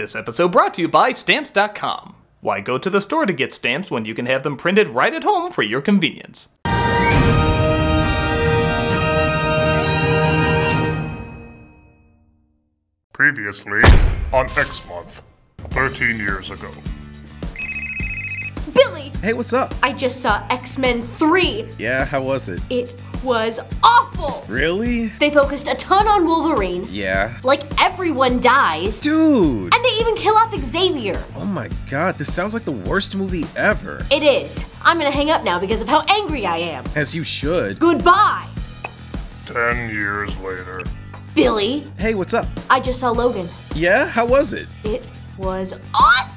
This episode brought to you by Stamps.com. Why go to the store to get stamps when you can have them printed right at home for your convenience? Previously on X Month, 13 years ago. Billy, Hey, what's up? I just saw X Men 3. Yeah, how was it? It was awful. Really? They focused a ton on Wolverine. Yeah. Like everyone dies. Dude! And they even kill off Xavier. Oh my god, this sounds like the worst movie ever. It is. I'm gonna hang up now because of how angry I am. As you should. Goodbye, Ten years later. Billy. Hey, what's up? I just saw Logan. Yeah, how was it? It was awesome.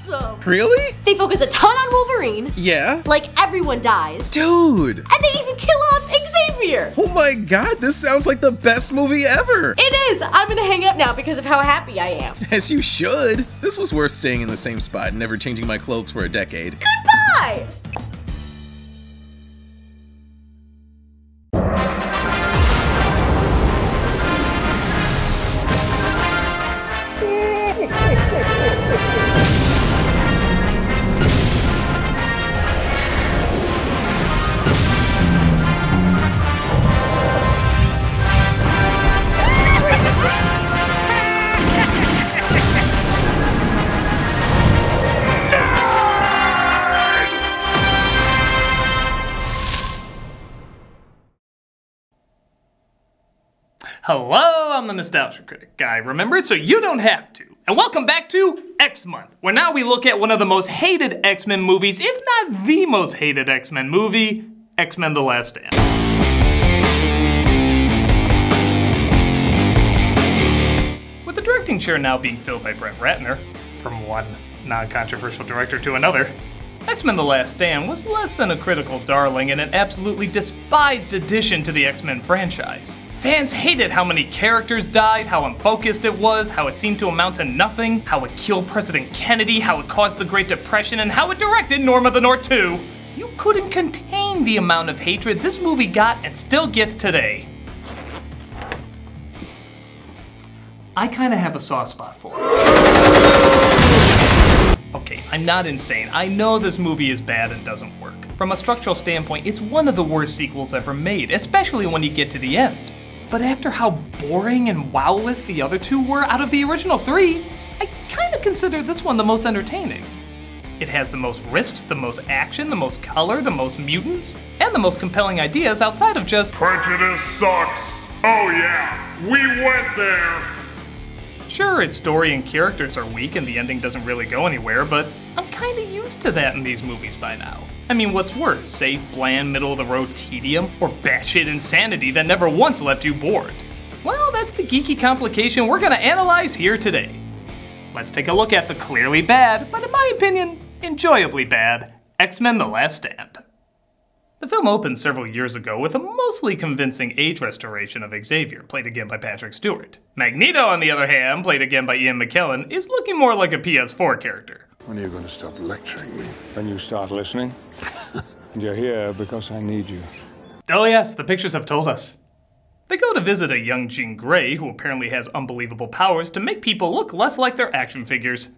Really? They focus a ton on Wolverine. Yeah? Like everyone dies. Dude! And they even kill off Xavier. Oh my god, this sounds like the best movie ever! It is. I'm gonna hang up now because of how happy I am. As you should. This was worth staying in the same spot and never changing my clothes for a decade. Goodbye. Nostalgia Critic guy, remember? It, so you don't have to. And welcome back to X Month, where now we look at one of the most hated X Men movies, if not the most hated X Men movie X Men The Last Stand. With the directing chair now being filled by Brett Ratner, from one non controversial director to another, X Men The Last Stand was less than a critical darling and an absolutely despised addition to the X Men franchise. Fans hated how many characters died, how unfocused it was, how it seemed to amount to nothing, how it killed President Kennedy, how it caused the Great Depression, and how it directed Norm of the North 2. You couldn't contain the amount of hatred this movie got and still gets today. I kind of have a soft spot for it. Okay, I'm not insane. I know this movie is bad and doesn't work. From a structural standpoint, it's one of the worst sequels ever made, especially when you get to the end. But after how boring and wowless the other two were out of the original three, I kinda consider this one the most entertaining. It has the most risks, the most action, the most color, the most mutants, and the most compelling ideas outside of just Prejudice sucks. Oh yeah, we went there. Sure, its story and characters are weak and the ending doesn't really go anywhere, but I'm kinda used to that in these movies by now. I mean, what's worse, safe, bland, middle of the road tedium, or batshit insanity that never once left you bored? Well, that's the geeky complication we're gonna analyze here today. Let's take a look at the clearly bad, but in my opinion, enjoyably bad, X Men The Last Stand. The film opened several years ago with a mostly convincing age restoration of Xavier, played again by Patrick Stewart. Magneto, on the other hand, played again by Ian McKellen, is looking more like a PS4 character. When are you going to stop lecturing me? When you start listening. and you're here because I need you. Oh, yes, the pictures have told us. They go to visit a young Jean Grey, who apparently has unbelievable powers to make people look less like their action figures.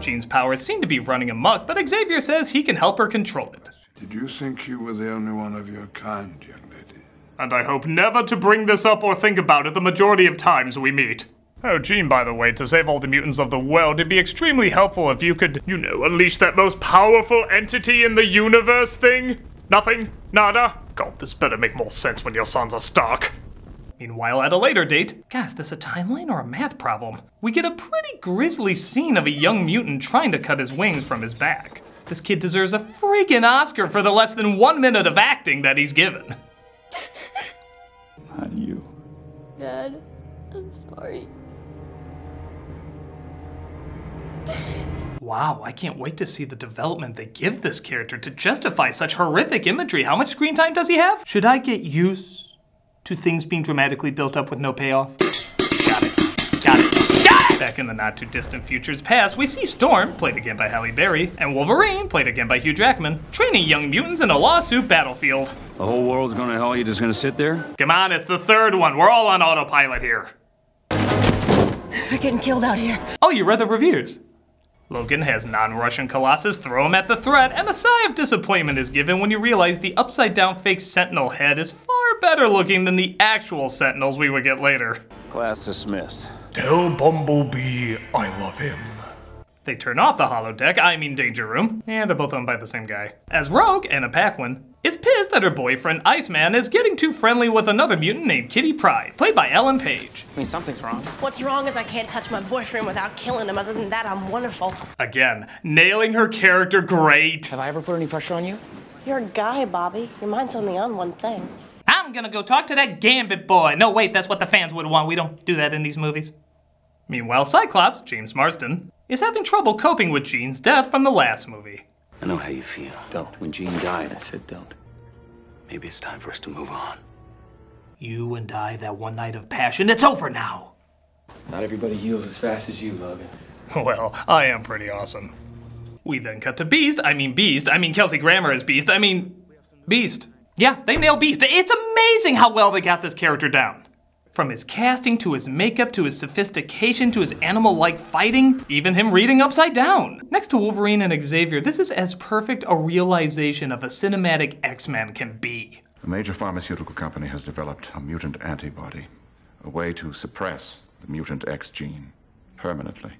Jean's powers seem to be running amok, but Xavier says he can help her control it. Did you think you were the only one of your kind, young lady? And I hope never to bring this up or think about it the majority of times we meet. Oh, Jean, by the way, to save all the mutants of the world, it'd be extremely helpful if you could, you know, unleash that most powerful entity in the universe thing. Nothing? Nada? God, this better make more sense when your sons are Stark. Meanwhile, at a later date, guys, is this a timeline or a math problem? We get a pretty grisly scene of a young mutant trying to cut his wings from his back. This kid deserves a freaking Oscar for the less than one minute of acting that he's given. Not you. Dad, I'm sorry. Wow, I can't wait to see the development they give this character to justify such horrific imagery. How much screen time does he have? Should I get used to things being dramatically built up with no payoff? Got it. Got it. Got it! Back in the not too distant future's past, we see Storm, played again by Halle Berry, and Wolverine, played again by Hugh Jackman, training young mutants in a lawsuit battlefield. The whole world's gonna hell. You just gonna sit there? Come on, it's the third one. We're all on autopilot here. We're getting killed out here. Oh, you read the reviews. Logan has non Russian Colossus throw him at the threat, and a sigh of disappointment is given when you realize the upside down fake Sentinel head is far better looking than the actual Sentinels we would get later. Class dismissed. Tell Bumblebee I love him. They turn off the holodeck, I mean Danger Room, and they're both owned by the same guy. As Rogue, Anna Paquin, is pissed that her boyfriend Iceman is getting too friendly with another mutant named Kitty Pryde, played by Ellen Page. I mean, something's wrong. What's wrong is I can't touch my boyfriend without killing him. Other than that, I'm wonderful. Again, nailing her character great. Have I ever put any pressure on you? You're a guy, Bobby. Your mind's only on one thing. I'm gonna go talk to that Gambit boy. No, wait, that's what the fans would want. We don't do that in these movies. Meanwhile, Cyclops, James Marsden, is having trouble coping with Jean's death from the last movie. I know how you feel. Don't. When Jean died, I said don't. Maybe it's time for us to move on. You and I, that one night of passion, it's over now. Not everybody heals as fast as you, Logan. Well, I am pretty awesome. We then cut to Beast. I mean Beast. I mean Kelsey Grammer as Beast. I mean Beast. Yeah, they nail Beast. It's amazing how well they got this character down. From his casting to his makeup to his sophistication to his animal like fighting, even him reading upside down. Next to Wolverine and Xavier, this is as perfect a realization of a cinematic X Men can be. A major pharmaceutical company has developed a mutant antibody, a way to suppress the mutant X gene permanently.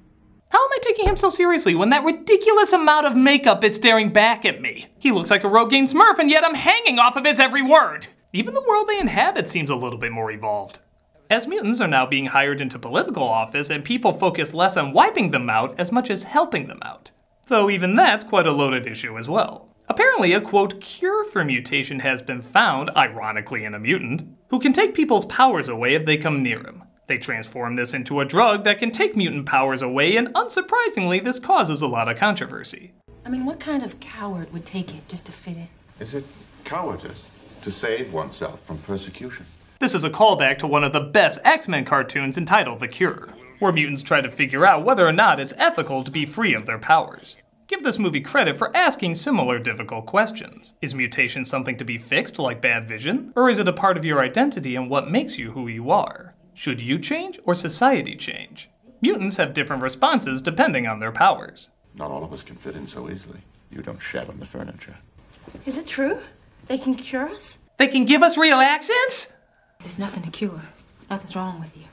How am I taking him so seriously when that ridiculous amount of makeup is staring back at me? He looks like a Rogaine Smurf, and yet I'm hanging off of his every word. Even the world they inhabit seems a little bit more evolved. As mutants are now being hired into political office, and people focus less on wiping them out as much as helping them out. Though even that's quite a loaded issue as well. Apparently, a quote, cure for mutation has been found, ironically in a mutant, who can take people's powers away if they come near him. They transform this into a drug that can take mutant powers away, and unsurprisingly, this causes a lot of controversy. I mean, what kind of coward would take it just to fit in? Is it cowardice to save oneself from persecution? This is a callback to one of the best X Men cartoons entitled The Cure, where mutants try to figure out whether or not it's ethical to be free of their powers. Give this movie credit for asking similar difficult questions. Is mutation something to be fixed, like bad vision? Or is it a part of your identity and what makes you who you are? Should you change or society change? Mutants have different responses depending on their powers. Not all of us can fit in so easily. You don't shed on the furniture. Is it true? They can cure us? They can give us real accents? There's nothing to cure. Nothing's wrong with you.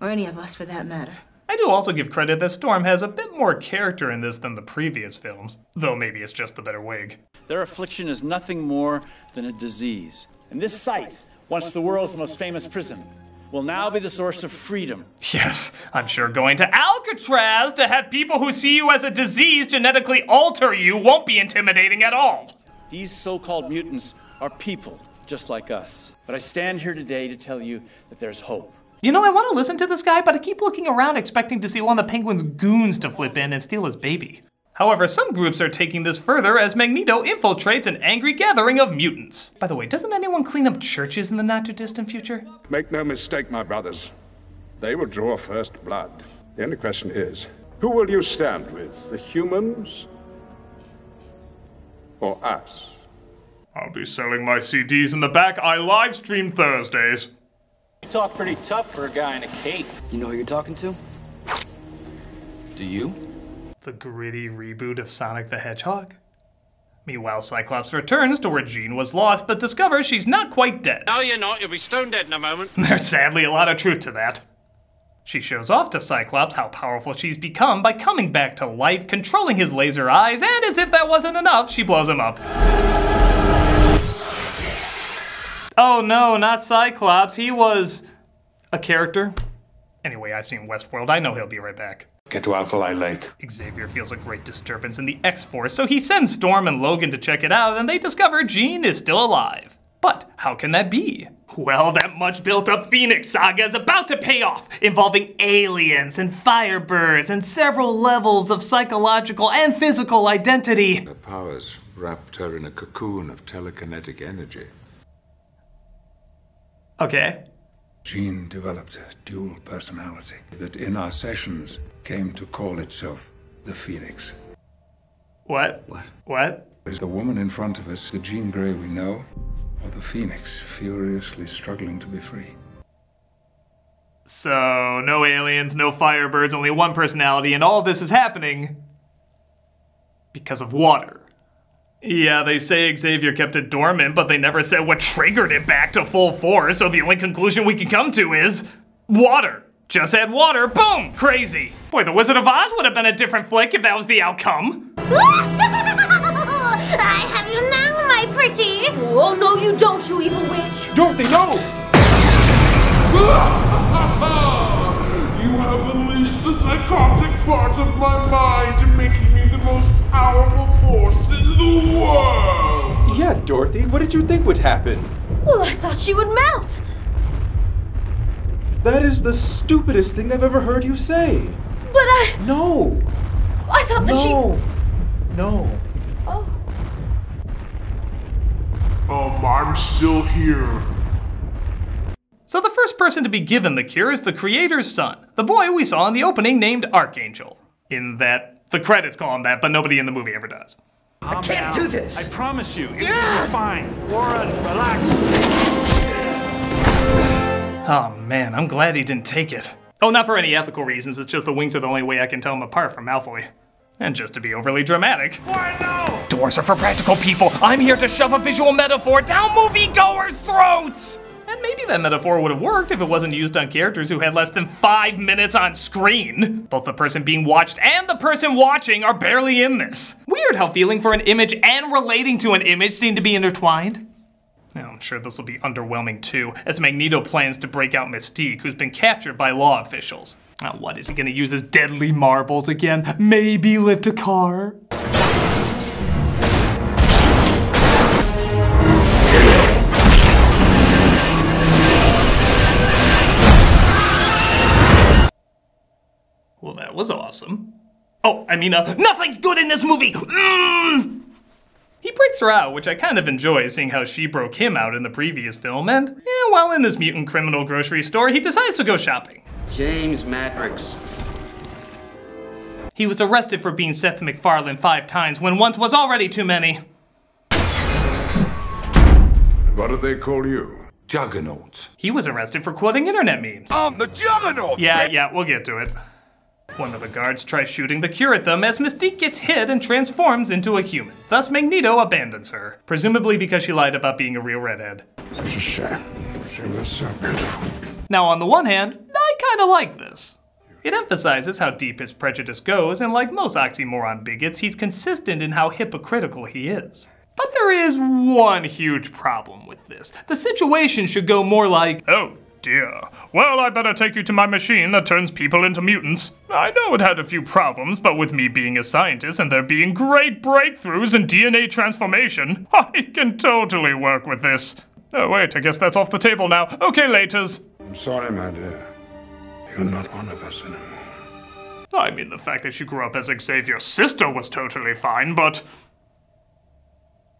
Or any of us for that matter. I do also give credit that Storm has a bit more character in this than the previous films, though maybe it's just the better wig. Their affliction is nothing more than a disease. And this site, once the world's most famous prison, will now be the source of freedom. Yes, I'm sure going to Alcatraz to have people who see you as a disease genetically alter you won't be intimidating at all. These so called mutants are people just like us. But I stand here today to tell you that there's hope. You know, I want to listen to this guy, but I keep looking around expecting to see one of the Penguin's goons to flip in and steal his baby. However, some groups are taking this further as Magneto infiltrates an angry gathering of mutants. By the way, doesn't anyone clean up churches in the not too distant future? Make no mistake, my brothers. They will draw first blood. The only question is who will you stand with, the humans or us? I'll be selling my CDs in the back. I live stream Thursdays. You talk pretty tough for a guy in a cape. You know who you're talking to? Do you? The gritty reboot of Sonic the Hedgehog. Meanwhile, Cyclops returns to where Jean was lost, but discovers she's not quite dead. No, you're not. You'll be stone dead in a moment. There's sadly a lot of truth to that. She shows off to Cyclops how powerful she's become by coming back to life, controlling his laser eyes, and as if that wasn't enough, she blows him up. Oh no, not Cyclops. He was a character. Anyway, I've seen Westworld. I know he'll be right back. Get to Alkali Lake. Xavier feels a great disturbance in the X Force, so he sends Storm and Logan to check it out, and they discover Jean is still alive. But how can that be? Well, that much built up Phoenix saga is about to pay off, involving aliens and firebirds and several levels of psychological and physical identity. Her powers wrapped her in a cocoon of telekinetic energy. Okay. Jean developed a dual personality that in our sessions came to call itself the Phoenix. What? What? What? Is the woman in front of us the Jean Grey we know, or the Phoenix furiously struggling to be free? So, no aliens, no firebirds, only one personality, and all of this is happening because of water. Yeah, they say Xavier kept it dormant, but they never said what triggered it back to full force, so the only conclusion we can come to is water. Just add water, boom, crazy. Boy, The Wizard of Oz would have been a different flick if that was the outcome. I have you now, my pretty. Oh, no, you don't, you evil witch. Dorothy, no! You have unleashed the psychotic part of my mind, making me the most powerful force in the world! Yeah, Dorothy, what did you think would happen? Well, I thought she would melt. That is the stupidest thing I've ever heard you say. But I. No! I thought that she. No! No. Oh. Um, I'm still here. So the first person to be given the cure is the creator's son, the boy we saw in the opening named Archangel. In that, the credits call him that, but nobody in the movie ever does. I can't do this. I promise you, it will be fine. Warren, relax. Oh man, I'm glad he didn't take it. Oh, not for any ethical reasons, it's just the wings are the only way I can tell them apart from Malfoy. And just to be overly dramatic. Why no? Doors are for practical people. I'm here to shove a visual metaphor down moviegoers' throats! And maybe that metaphor would have worked if it wasn't used on characters who had less than five minutes on screen. Both the person being watched and the person watching are barely in this. Weird how feeling for an image and relating to an image seem to be intertwined. I'm sure this will be underwhelming too, as Magneto plans to break out Mystique, who's been captured by law officials. Now, what, is he gonna use his deadly marbles again? Maybe lift a car? Well, that was awesome. Oh, I mean, uh, nothing's good in this movie! Mm! He breaks her out, which I kind of enjoy, seeing how she broke him out in the previous film, and eh, while in this mutant criminal grocery store, he decides to go shopping. James Madrox. He was arrested for being Seth MacFarlane five times when once was already too many. What did they call you? Juggernaut. He was arrested for quoting internet memes. I'm the Juggernaut! Yeah, yeah, we'll get to it. One of the guards tries shooting the cure at them as Mystique gets hit and transforms into a human. Thus, Magneto abandons her, presumably because she lied about being a real redhead. Such a shame. She was so beautiful. Now, on the one hand, I kinda like this. It emphasizes how deep his prejudice goes, and like most oxymoron bigots, he's consistent in how hypocritical he is. But there is one huge problem with this. The situation should go more like, oh dear. Well, I better take you to my machine that turns people into mutants. I know it had a few problems, but with me being a scientist and there being great breakthroughs in DNA transformation, I can totally work with this. Oh, wait, I guess that's off the table now. Okay, laters. I'm sorry, my dear. You're not one of us anymore. I mean, the fact that she grew up as Xavier's sister was totally fine, but.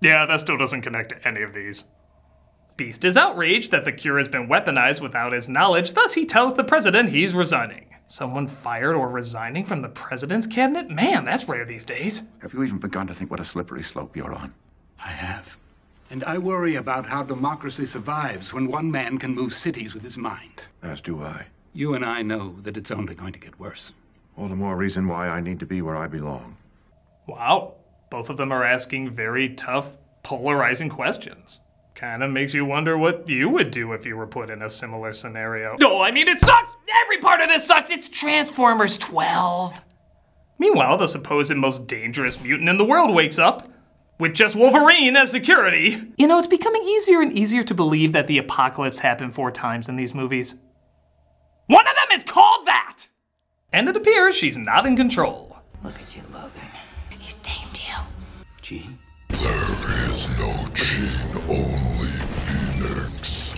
Yeah, that still doesn't connect to any of these. Beast is outraged that the cure has been weaponized without his knowledge, thus, he tells the president he's resigning. Someone fired or resigning from the president's cabinet? Man, that's rare these days. Have you even begun to think what a slippery slope you're on? I have. And I worry about how democracy survives when one man can move cities with his mind. As do I. You and I know that it's only going to get worse. All the more reason why I need to be where I belong. Wow. Both of them are asking very tough, polarizing questions. Kind of makes you wonder what you would do if you were put in a similar scenario. No, I mean, it sucks! Every part of this sucks! It's Transformers 12. Meanwhile, the supposed most dangerous mutant in the world wakes up with just Wolverine as security. You know, it's becoming easier and easier to believe that the apocalypse happened four times in these movies. One of them is called that! And it appears she's not in control. Look at you, Logan. He's tamed you. Jean? There is no Jean, only Phoenix.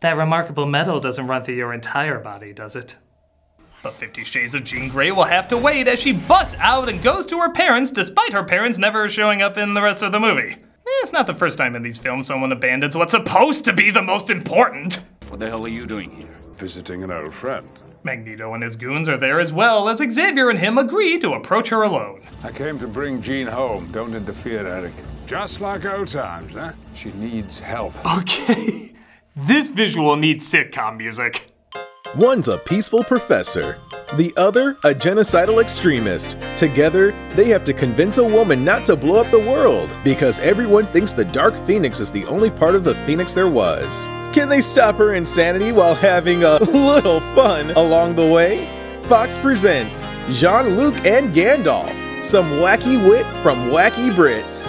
That remarkable metal doesn't run through your entire body, does it? But Fifty Shades of Jean Grey will have to wait as she busts out and goes to her parents despite her parents never showing up in the rest of the movie. Eh, It's not the first time in these films someone abandons what's supposed to be the most important. What the hell are you doing here? Visiting an old friend. Magneto and his goons are there as well as Xavier and him agree to approach her alone. I came to bring Jean home. Don't interfere, Eric. Just like old times, huh? She needs help. Okay. This visual needs sitcom music. One's a peaceful professor, the other a genocidal extremist. Together, they have to convince a woman not to blow up the world because everyone thinks the Dark Phoenix is the only part of the Phoenix there was. Can they stop her insanity while having a little fun along the way? Fox presents Jean Luc and Gandalf, some wacky wit from wacky Brits.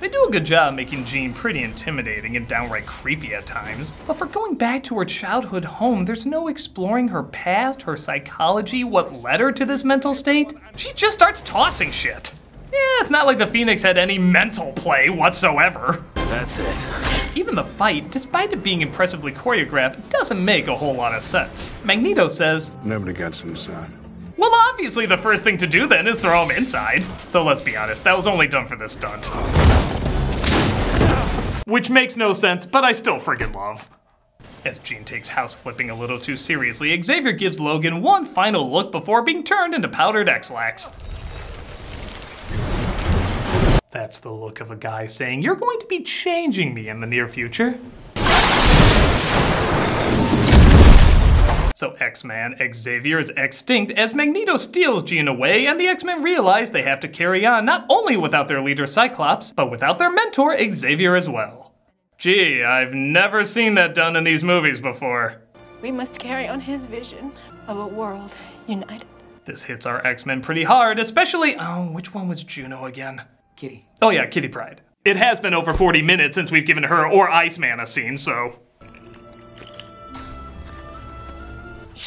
They do a good job making Jean pretty intimidating and downright creepy at times, but for going back to her childhood home, there's no exploring her past, her psychology, what led her to this mental state. She just starts tossing shit. Yeah, it's not like the Phoenix had any mental play whatsoever. That's it. Even the fight, despite it being impressively choreographed, doesn't make a whole lot of sense. Magneto says, Nobody gets inside. Well, obviously, the first thing to do then is throw him inside. Though, let's be honest, that was only done for this stunt. Which makes no sense, but I still friggin' love. As Jean takes house flipping a little too seriously, Xavier gives Logan one final look before being turned into powdered X-Lax. That's the look of a guy saying, You're going to be changing me in the near future. So X-Man Xavier is extinct as Magneto steals Jean away and the X-Men realize they have to carry on not only without their leader Cyclops, but without their mentor Xavier as well. Gee, I've never seen that done in these movies before. We must carry on his vision of a world united. This hits our X-Men pretty hard, especially, oh, which one was Juno again? Kitty. Oh yeah, Kitty Pryde. It has been over 40 minutes since we've given her or Iceman a scene, so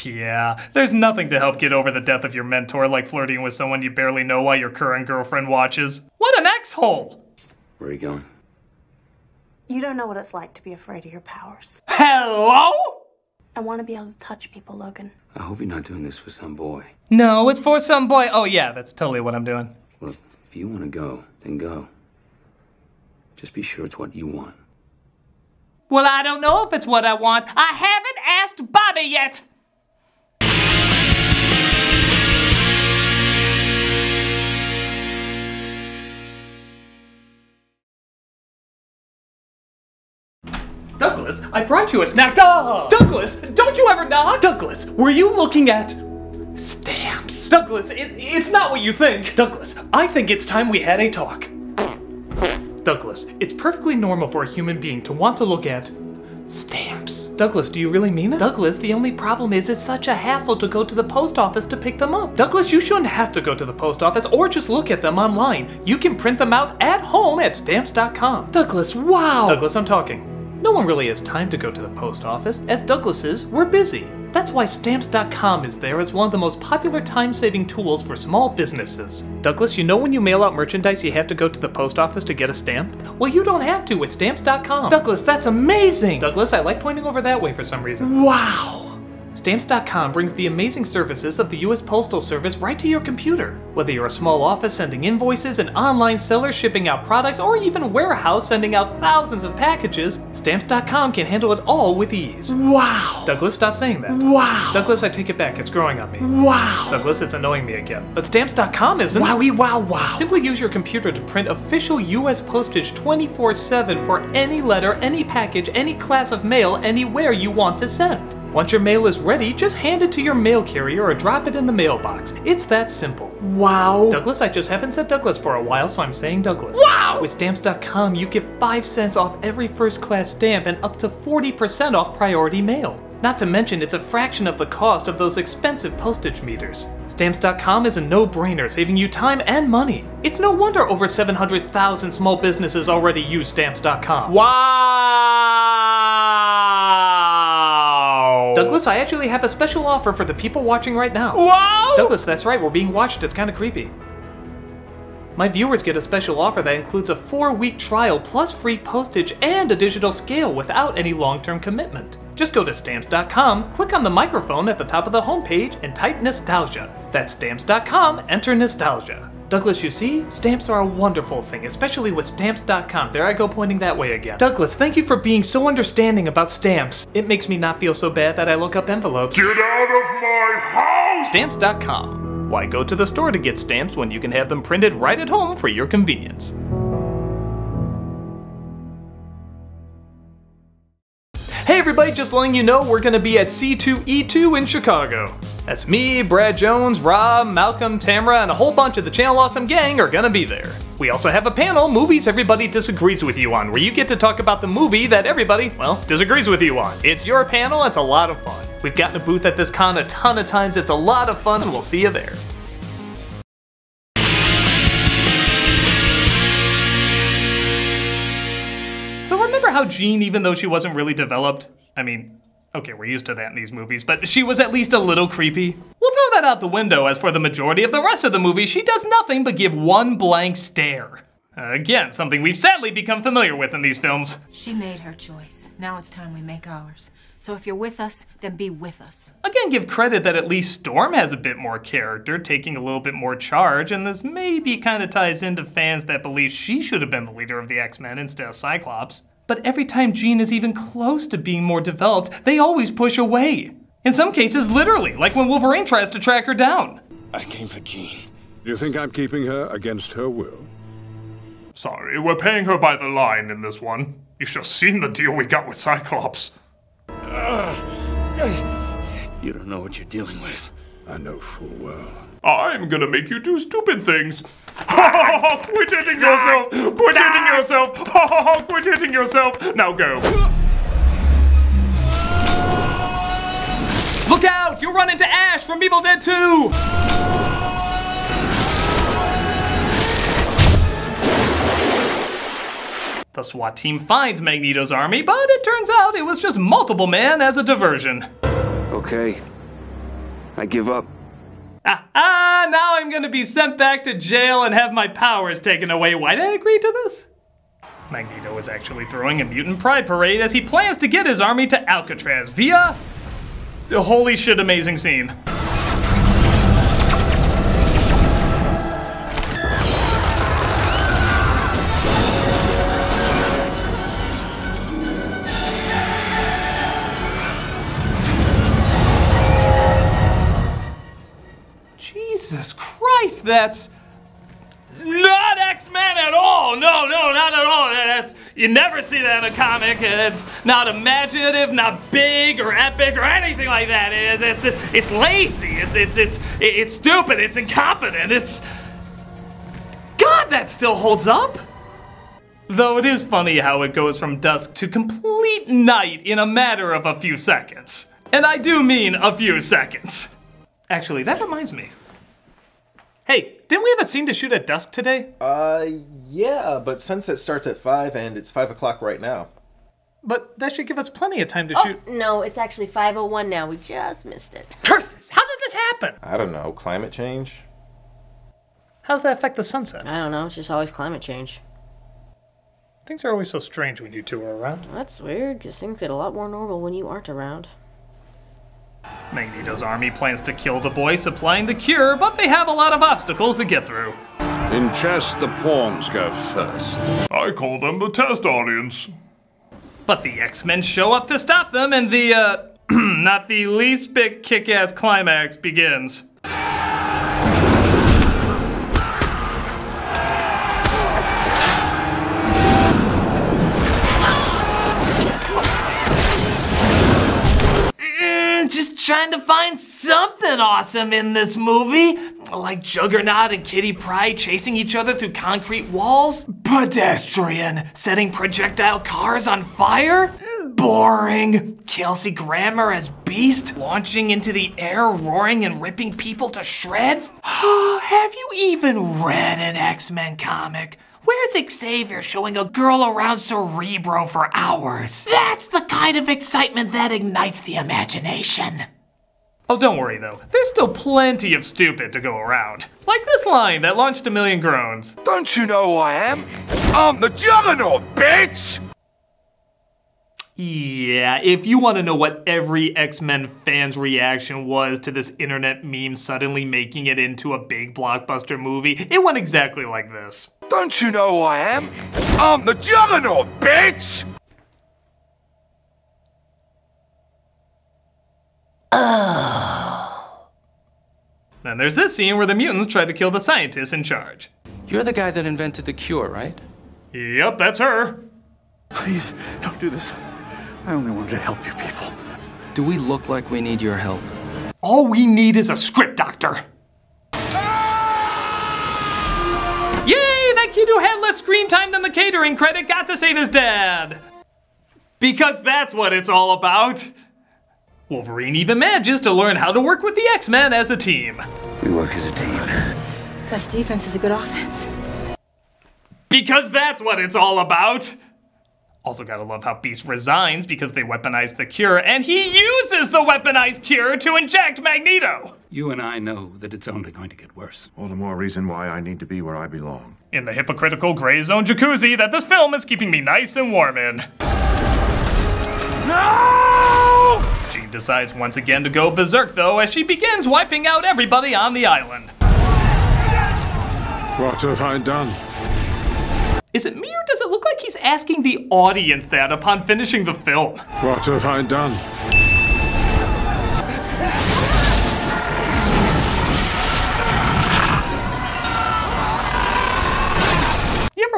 Yeah, there's nothing to help get over the death of your mentor like flirting with someone you barely know while your current girlfriend watches. What an X-hole! Where are you going? You don't know what it's like to be afraid of your powers. Hello? I want to be able to touch people, Logan. I hope you're not doing this for some boy. No, it's for some boy. Oh yeah, that's totally what I'm doing. Look, if you want to go, then go. Just be sure it's what you want. Well, I don't know if it's what I want. I haven't asked Bobby yet. Douglas, I brought you a snack. Duh! Douglas, don't you ever knock? Douglas, were you looking at stamps? Douglas, it, it's not what you think. Douglas, I think it's time we had a talk. Douglas, it's perfectly normal for a human being to want to look at stamps. Douglas, do you really mean it? Douglas, the only problem is it's such a hassle to go to the post office to pick them up. Douglas, you shouldn't have to go to the post office or just look at them online. You can print them out at home at stamps.com. Douglas, wow! Douglas, I'm talking. No one really has time to go to the post office, as Douglases, we're busy. That's why Stamps.com is there as one of the most popular time-saving tools for small businesses. Douglas, you know when you mail out merchandise you have to go to the post office to get a stamp? Well, you don't have to with Stamps.com. Douglas, that's amazing! Douglas, I like pointing over that way for some reason. Wow! Stamps.com brings the amazing services of the US Postal Service right to your computer. Whether you're a small office sending invoices, an online seller shipping out products, or even a warehouse sending out thousands of packages, Stamps.com can handle it all with ease. Wow! Douglas, stop saying that. Wow! Douglas, I take it back, it's growing on me. Wow! Douglas, it's annoying me again. But Stamps.com isn't. Wowie wow wow! Simply use your computer to print official US postage 24 7 for any letter, any package, any class of mail, anywhere you want to send. Once your mail is ready, just hand it to your mail carrier or drop it in the mailbox. It's that simple. Wow. Douglas, I just haven't said Douglas for a while, so I'm saying Douglas. Wow! With stamps.com, you get 5 cents off every first class stamp and up to 40% off priority mail. Not to mention, it's a fraction of the cost of those expensive postage meters. Stamps.com is a no-brainer, saving you time and money. It's no wonder over 700,000 small businesses already use Stamps.com. Wow! Douglas, I actually have a special offer for the people watching right now. Wow! Douglas, that's right, we're being watched, it's kind of creepy. My viewers get a special offer that includes a four week trial plus free postage and a digital scale without any long term commitment. Just go to stamps.com, click on the microphone at the top of the homepage, and type nostalgia. That's stamps.com, enter nostalgia. Douglas, you see, stamps are a wonderful thing, especially with stamps.com. There I go pointing that way again. Douglas, thank you for being so understanding about stamps. It makes me not feel so bad that I look up envelopes. Get out of my house! Stamps.com. Why go to the store to get stamps when you can have them printed right at home for your convenience? Everybody, just letting you know we're gonna be at C2E2 in Chicago. That's me, Brad Jones, Rob, Malcolm, Tamara, and a whole bunch of the Channel Awesome gang are gonna be there. We also have a panel, Movies Everybody Disagrees With You On, where you get to talk about the movie that everybody, well, disagrees with you on. It's your panel, it's a lot of fun. We've gotten a booth at this con a ton of times, it's a lot of fun, and we'll see you there. How Jean, even though she wasn't really developed, I mean, okay, we're used to that in these movies, but she was at least a little creepy? We'll throw that out the window as for the majority of the rest of the movie, she does nothing but give one blank stare. Again, something we've sadly become familiar with in these films. She made her choice. Now it's time we make ours. So if you're with us, then be with us. Again, give credit that at least Storm has a bit more character, taking a little bit more charge, and this maybe kind of ties into fans that believe she should have been the leader of the X Men instead of Cyclops. But every time Jean is even close to being more developed, they always push away. In some cases, literally, like when Wolverine tries to track her down. I came for Jean. Do you think I'm keeping her against her will? Sorry, we're paying her by the line in this one. You should have seen the deal we got with Cyclops. You don't know what you're dealing with. I know full well. I'm gonna make you do stupid things. Quit hitting yourself! Quit hitting yourself! Quit hitting yourself! Now go. Look out! You'll run into Ash from Evil Dead 2! The SWAT team finds Magneto's army, but it turns out it was just multiple man as a diversion. Okay. I give up. Ah, ah, now I'm gonna be sent back to jail and have my powers taken away. Why did I agree to this? Magneto is actually throwing a mutant pride parade as he plans to get his army to Alcatraz via. The holy shit, amazing scene. Jesus Christ, that's not X-Men at all. No, no, not at all. That's you never see that in a comic. It's not imaginative, not big or epic or anything like that. It's it's it's lazy. It's it's it's it's stupid. It's incompetent. It's God, that still holds up. Though it is funny how it goes from dusk to complete night in a matter of a few seconds. And I do mean a few seconds. Actually, that reminds me. Hey, didn't we have a scene to shoot at dusk today? Uh, yeah, but sunset starts at 5 and it's 5 o'clock right now. But that should give us plenty of time to Oh, shoot. no, it's actually 501 now. We just missed it. Curses! How did this happen? I don't know, climate change? How does that affect the sunset? I don't know. It's just always climate change. Things are always so strange when you two are around. That's weird, because things get a lot more normal when you aren't around. Magneto's army plans to kill the boy supplying the cure, but they have a lot of obstacles to get through. In chess, the pawns go first. I call them the test audience. But the X-Men show up to stop them, and the, uh, not the least bit kick-ass climax begins. Trying to find something awesome in this movie. Like Juggernaut and Kitty Pryde chasing each other through concrete walls. Pedestrian setting projectile cars on fire. Boring. Kelsey Grammer as Beast launching into the air, roaring and ripping people to shreds. Have you even read an X Men comic? Where's Xavier showing a girl around Cerebro for hours? That's the kind of excitement that ignites the imagination. Oh, don't worry though. There's still plenty of stupid to go around. Like this line that launched a million groans. Don't you know who I am? I'm the Juggernaut, bitch! Yeah, if you want to know what every X Men fan's reaction was to this internet meme suddenly making it into a big blockbuster movie, it went exactly like this. Don't you know who I am? I'm the Juggernaut, bitch! Oh. Then there's this scene where the mutants try to kill the scientist in charge. You're the guy that invented the cure, right? Yep, that's her. Please, don't do this. I only wanted to help you people. Do we look like we need your help? All we need is a script doctor. Yay, that kid who had less screen time than the catering credit got to save his dad. Because that's what it's all about. Wolverine even manages to learn how to work with the X-Men as a team. We work as a team. Best defense is a good offense. Because that's what it's all about. Also gotta love how Beast resigns because they weaponize the cure, and he uses the weaponized cure to inject Magneto! You and I know that it's only going to get worse. All the more reason why I need to be where I belong. In the hypocritical gray zone jacuzzi that this film is keeping me nice and warm in. No! Jean decides once again to go berserk though as she begins wiping out everybody on the island. What have I done? Is it me or does it look like he's asking the audience that upon finishing the film? What have I done?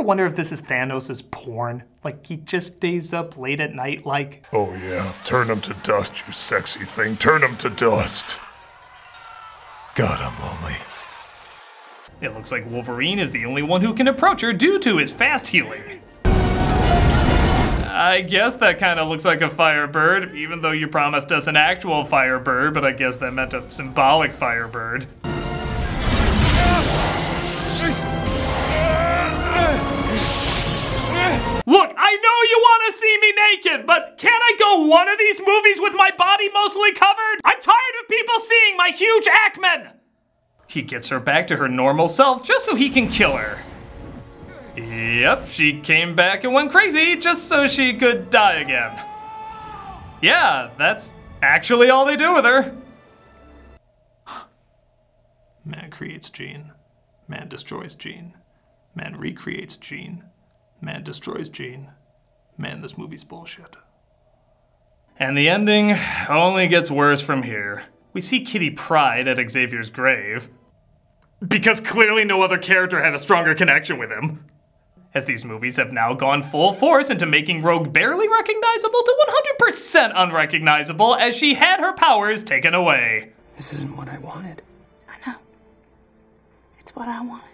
Wonder if this is Thanos' porn? Like he just stays up late at night like Oh yeah, turn him to dust, you sexy thing. Turn him to dust. God, I'm lonely. It looks like Wolverine is the only one who can approach her due to his fast healing. I guess that kind of looks like a firebird, even though you promised us an actual firebird, but I guess that meant a symbolic firebird. Look, I know you want to see me naked, but can I go one of these movies with my body mostly covered? I'm tired of people seeing my huge acmen! He gets her back to her normal self just so he can kill her. Yep, she came back and went crazy just so she could die again. Yeah, that's actually all they do with her. Man creates Jean. Man destroys Jean. Man recreates Jean. Man destroys Jean. Man, this movie's bullshit. And the ending only gets worse from here. We see Kitty Pryde at Xavier's grave. Because clearly no other character had a stronger connection with him. As these movies have now gone full force into making Rogue barely recognizable to 100% unrecognizable as she had her powers taken away. This isn't what I wanted. I know. It's what I wanted.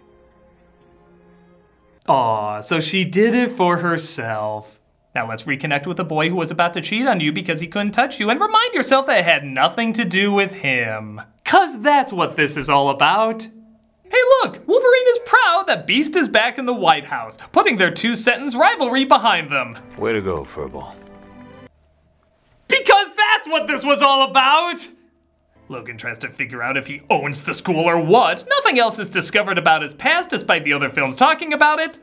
Aw, so she did it for herself. Now let's reconnect with the boy who was about to cheat on you because he couldn't touch you and remind yourself that it had nothing to do with him. Cause that's what this is all about. Hey look, Wolverine is proud that Beast is back in the White House, putting their two sentence rivalry behind them. Way to go, Furball. Because that's what this was all about! Logan tries to figure out if he owns the school or what. Nothing else is discovered about his past despite the other films talking about it.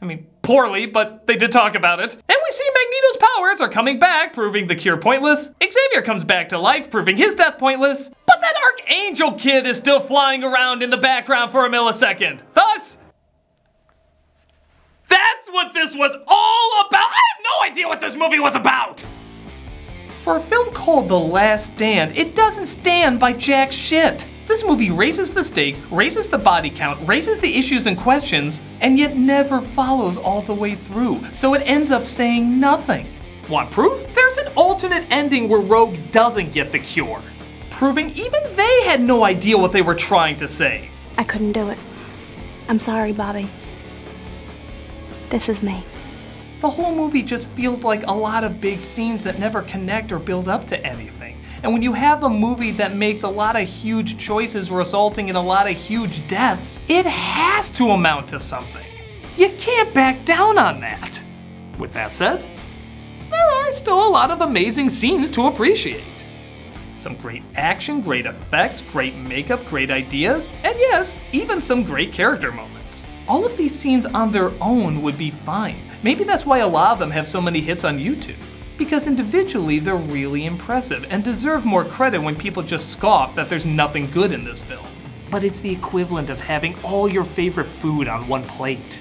I mean, poorly, but they did talk about it. And we see Magneto's powers are coming back, proving the cure pointless. Xavier comes back to life, proving his death pointless. But that Archangel kid is still flying around in the background for a millisecond. Thus, that's what this was all about. I have no idea what this movie was about. For a film called The Last Stand, it doesn't stand by jack shit. This movie raises the stakes, raises the body count, raises the issues and questions, and yet never follows all the way through, so it ends up saying nothing. Want proof? There's an alternate ending where Rogue doesn't get the cure, proving even they had no idea what they were trying to say. I couldn't do it. I'm sorry, Bobby. This is me. The whole movie just feels like a lot of big scenes that never connect or build up to anything. And when you have a movie that makes a lot of huge choices resulting in a lot of huge deaths, it has to amount to something. You can't back down on that. With that said, there are still a lot of amazing scenes to appreciate. Some great action, great effects, great makeup, great ideas, and yes, even some great character moments. All of these scenes on their own would be fine. Maybe that's why a lot of them have so many hits on YouTube. Because individually, they're really impressive and deserve more credit when people just scoff that there's nothing good in this film. But it's the equivalent of having all your favorite food on one plate.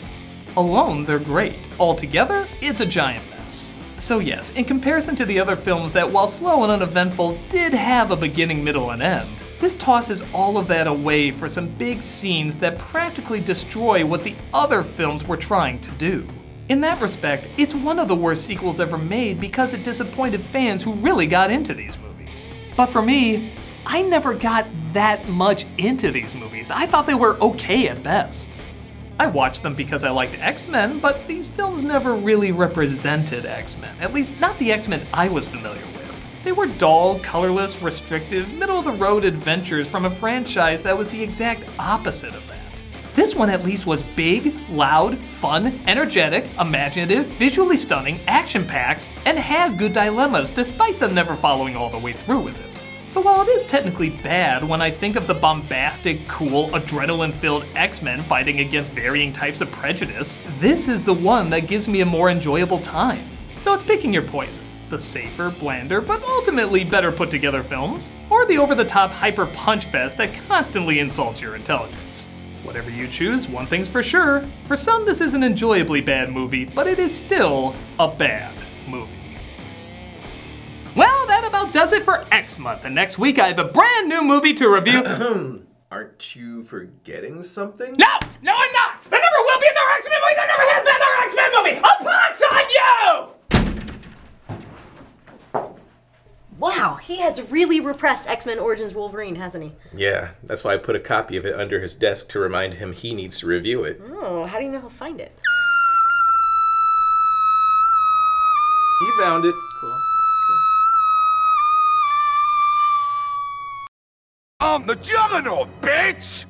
Alone, they're great. Altogether, it's a giant mess. So yes, in comparison to the other films that, while slow and uneventful, did have a beginning, middle, and end, this tosses all of that away for some big scenes that practically destroy what the other films were trying to do. In that respect, it's one of the worst sequels ever made because it disappointed fans who really got into these movies. But for me, I never got that much into these movies. I thought they were okay at best. I watched them because I liked X Men, but these films never really represented X Men, at least not the X Men I was familiar with. They were dull, colorless, restrictive, middle of the road adventures from a franchise that was the exact opposite of that. This one at least was big, loud, fun, energetic, imaginative, visually stunning, action packed, and had good dilemmas despite them never following all the way through with it. So while it is technically bad when I think of the bombastic, cool, adrenaline filled X Men fighting against varying types of prejudice, this is the one that gives me a more enjoyable time. So it's picking your poison. The safer, blander, but ultimately better put together films, or the over the top hyper punch fest that constantly insults your intelligence. Whatever you choose, one thing's for sure. For some, this is an enjoyably bad movie, but it is still a bad movie. Well, that about does it for X Month, and next week I have a brand new movie to review. Aren't you forgetting something? No! No, I'm not! There never will be another X Men movie! There never has been another X Men movie! A box on you! Wow, he has really repressed X Men Origins Wolverine, hasn't he? Yeah, that's why I put a copy of it under his desk to remind him he needs to review it. Oh, how do you know he'll find it? He found it. Cool. cool. I'm the Juggernaut, bitch!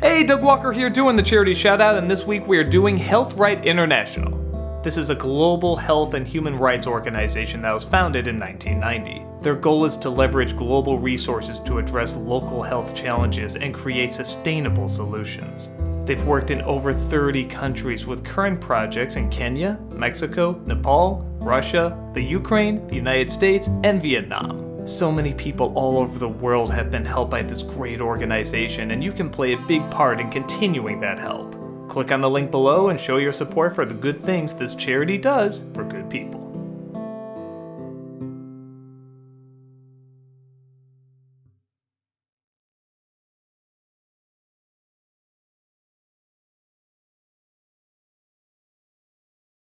Hey, Doug Walker here doing the charity shout out, and this week we are doing HealthRight International. This is a global health and human rights organization that was founded in 1990. Their goal is to leverage global resources to address local health challenges and create sustainable solutions. They've worked in over 30 countries with current projects in Kenya, Mexico, Nepal, Russia, the Ukraine, the United States, and Vietnam. So many people all over the world have been helped by this great organization, and you can play a big part in continuing that help. Click on the link below and show your support for the good things this charity does for good people.